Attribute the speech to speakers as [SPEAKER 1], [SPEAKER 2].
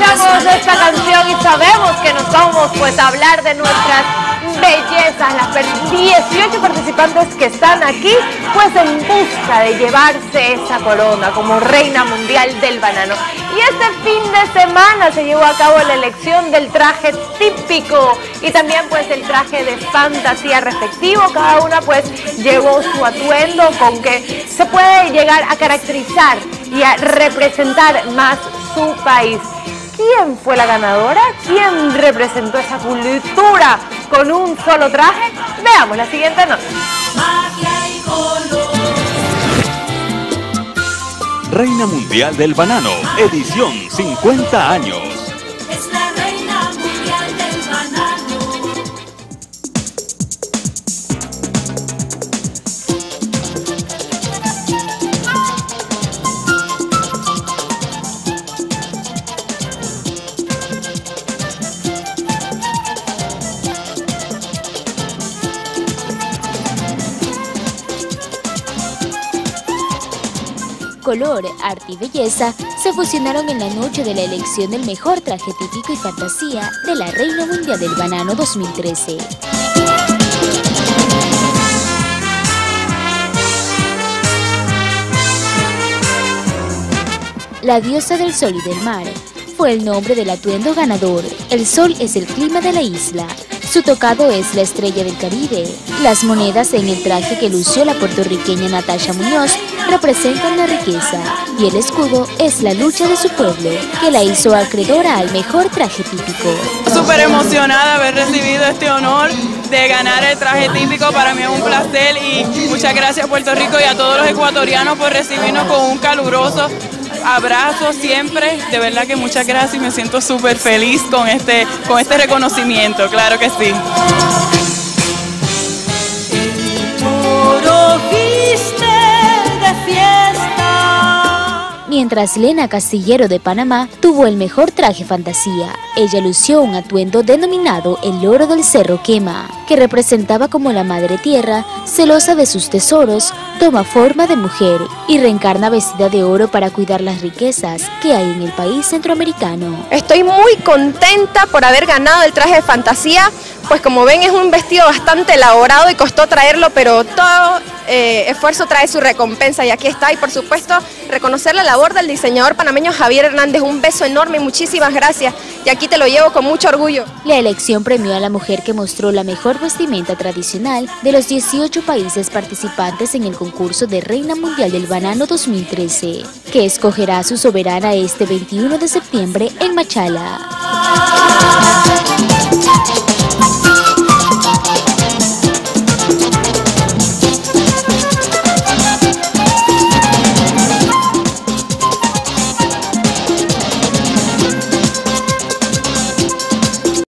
[SPEAKER 1] escuchamos esta canción y sabemos que nos vamos pues a hablar de nuestras bellezas, las 18 participantes que están aquí pues en busca de llevarse esa corona como reina mundial del banano. Y este fin de semana se llevó a cabo la elección del traje típico y también pues el traje de fantasía respectivo. Cada una pues llevó su atuendo con que se puede llegar a caracterizar y a representar más su país. ¿Quién fue la ganadora? ¿Quién representó esa cultura con un solo traje? Veamos la siguiente nota.
[SPEAKER 2] Reina Mundial del Banano, edición 50 años.
[SPEAKER 3] Color, arte y belleza se fusionaron en la noche de la elección del mejor traje típico y fantasía de la Reina Mundial del Banano 2013. La diosa del sol y del mar fue el nombre del atuendo ganador. El sol es el clima de la isla, su tocado es la estrella del Caribe. Las monedas en el traje que lució la puertorriqueña Natasha Muñoz representan la riqueza y el escudo es la lucha de su pueblo, que la hizo acreedora al mejor traje típico.
[SPEAKER 4] Súper emocionada de haber recibido este honor de ganar el traje típico, para mí es un placer y muchas gracias Puerto Rico y a todos los ecuatorianos por recibirnos con un caluroso abrazo siempre, de verdad que muchas gracias y me siento súper feliz con este, con este reconocimiento, claro que sí.
[SPEAKER 3] Mientras Lena Castillero de Panamá tuvo el mejor traje fantasía. Ella lució un atuendo denominado el oro del Cerro Quema, que representaba como la madre tierra, celosa de sus tesoros, toma forma de mujer y reencarna vestida de oro para cuidar las riquezas que hay en el país centroamericano.
[SPEAKER 5] Estoy muy contenta por haber ganado el traje de fantasía, pues como ven es un vestido bastante elaborado y costó traerlo, pero todo eh, esfuerzo trae su recompensa y aquí está. Y por supuesto, reconocer la labor del diseñador panameño Javier Hernández. Un beso enorme y muchísimas gracias. Y aquí te lo llevo con mucho orgullo.
[SPEAKER 3] La elección premió a la mujer que mostró la mejor vestimenta tradicional de los 18 países participantes en el concurso de Reina Mundial del Banano 2013, que escogerá a su soberana este 21 de septiembre en Machala.